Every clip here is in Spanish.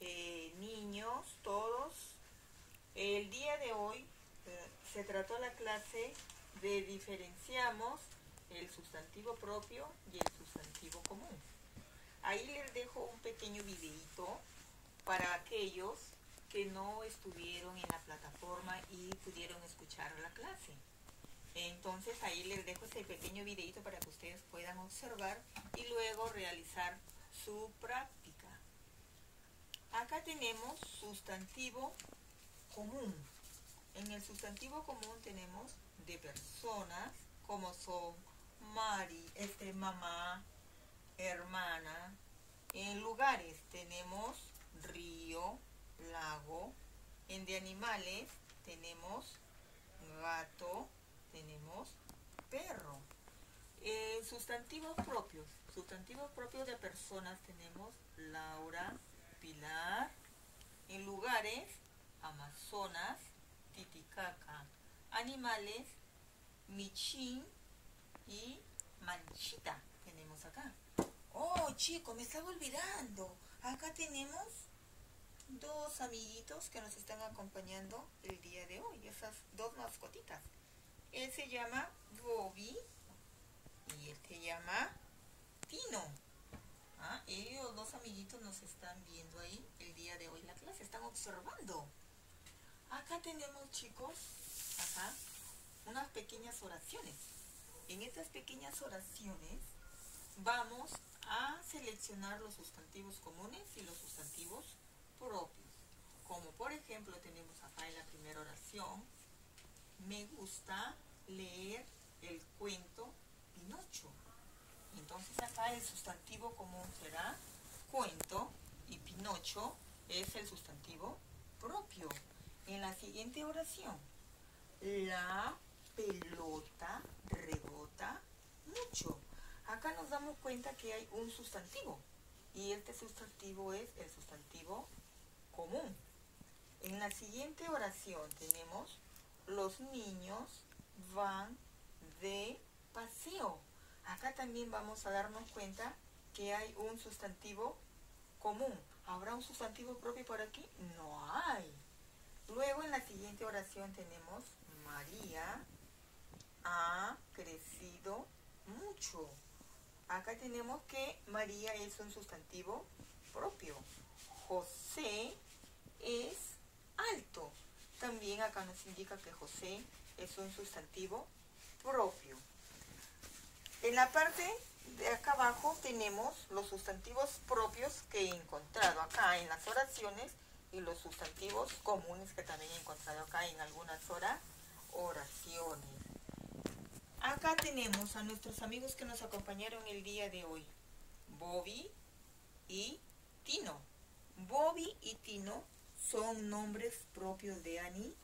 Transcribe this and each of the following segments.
eh, niños, todos. El día de hoy eh, se trató la clase de diferenciamos el sustantivo propio y el sustantivo común. Ahí les dejo un pequeño videito para aquellos que no estuvieron en la plataforma y pudieron escuchar la clase. Entonces ahí les dejo este pequeño videito para que ustedes puedan observar y luego realizar su práctica. Acá tenemos sustantivo común. En el sustantivo común tenemos de personas como son Mari, este, mamá, hermana. En lugares tenemos río, lago. En de animales tenemos gato, tenemos perro. Eh, sustantivos propios. Sustantivos propios de personas tenemos Laura, Pilar. Amazonas, Titicaca. Animales, Michin y Manchita tenemos acá. Oh, chicos, me estaba olvidando. Acá tenemos dos amiguitos que nos están acompañando el día de hoy. Esas dos mascotitas. Él se llama Bobby y él se llama Tino. Ah, ellos dos amiguitos nos están viendo ahí el día de hoy la clase, están observando. Acá tenemos chicos, unas pequeñas oraciones. En estas pequeñas oraciones vamos a seleccionar los sustantivos comunes y los sustantivos propios. Como por ejemplo tenemos acá en la primera oración, me gusta leer el cuento Pinocho. Entonces acá el sustantivo común será cuento y Pinocho es el sustantivo propio. En la siguiente oración, la pelota rebota mucho. Acá nos damos cuenta que hay un sustantivo y este sustantivo es el sustantivo común. En la siguiente oración tenemos los niños van de paseo. Acá también vamos a darnos cuenta que hay un sustantivo común. ¿Habrá un sustantivo propio por aquí? No hay. Luego en la siguiente oración tenemos María ha crecido mucho. Acá tenemos que María es un sustantivo propio. José es alto. También acá nos indica que José es un sustantivo propio. En la parte de acá abajo tenemos los sustantivos propios que he encontrado acá en las oraciones y los sustantivos comunes que también he encontrado acá en algunas horas, oraciones. Acá tenemos a nuestros amigos que nos acompañaron el día de hoy, Bobby y Tino. Bobby y Tino son nombres propios de, ani,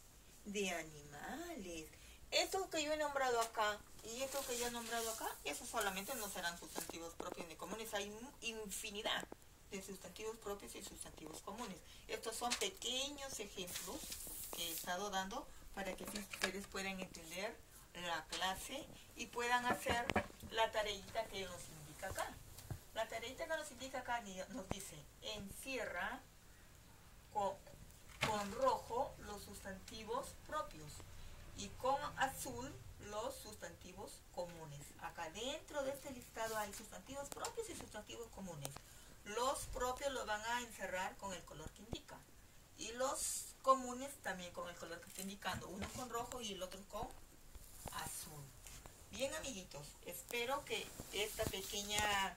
de animales. Esto que yo he nombrado acá y esto que yo he nombrado acá, esos solamente no serán sustantivos propios ni comunes. Hay infinidad de sustantivos propios y sustantivos comunes. Estos son pequeños ejemplos que he estado dando para que ustedes puedan entender la clase y puedan hacer la tareita que nos indica acá. La tareita que nos indica acá nos dice, encierra con, rojo los sustantivos propios y con azul los sustantivos comunes. Acá dentro de este listado hay sustantivos propios y sustantivos comunes. Los propios los van a encerrar con el color que indica. Y los comunes también con el color que está indicando. Uno con rojo y el otro con azul. Bien amiguitos, espero que esta pequeña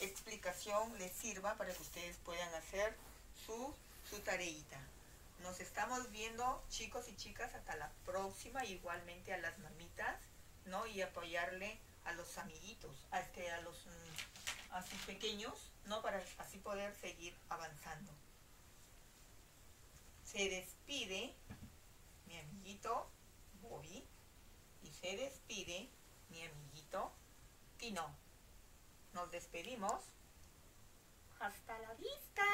explicación les sirva para que ustedes puedan hacer su, su tareita. Nos estamos viendo chicos y chicas hasta la próxima, igualmente a las mamitas, ¿no? Y apoyarle a los amiguitos, a, este, a los mm, así pequeños, ¿no? Para así poder seguir avanzando. Se despide mi amiguito Bobby y se despide mi amiguito Tino. Nos despedimos. Hasta la vista.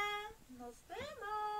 Nos vemos.